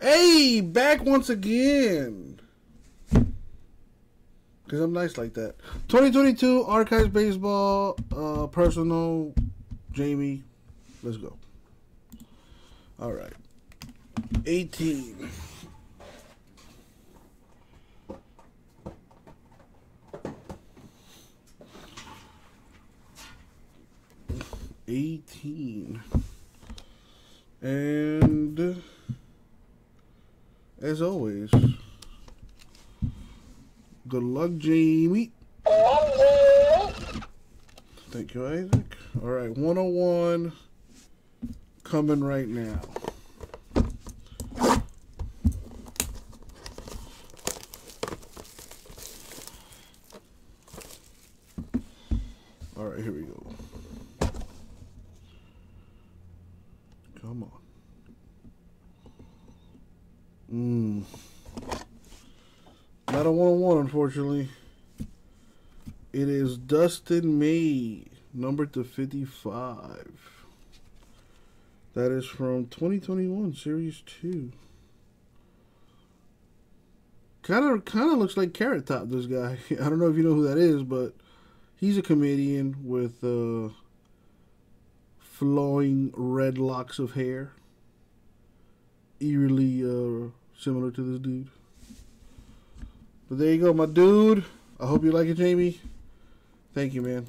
Hey, back once again. Because I'm nice like that. 2022 Archives Baseball, uh, personal, Jamie. Let's go. All right. 18. Eighteen. And as always, good luck, Jamie. Thank you, Isaac. All right, 101 coming right now. All right, here we go. Not a one on one, unfortunately. It is Dustin May, number to 55. That is from 2021, Series 2. Kind of kind of looks like Carrot Top, this guy. I don't know if you know who that is, but he's a comedian with uh, flowing red locks of hair. Eerily similar to this dude. But there you go, my dude. I hope you like it, Jamie. Thank you, man.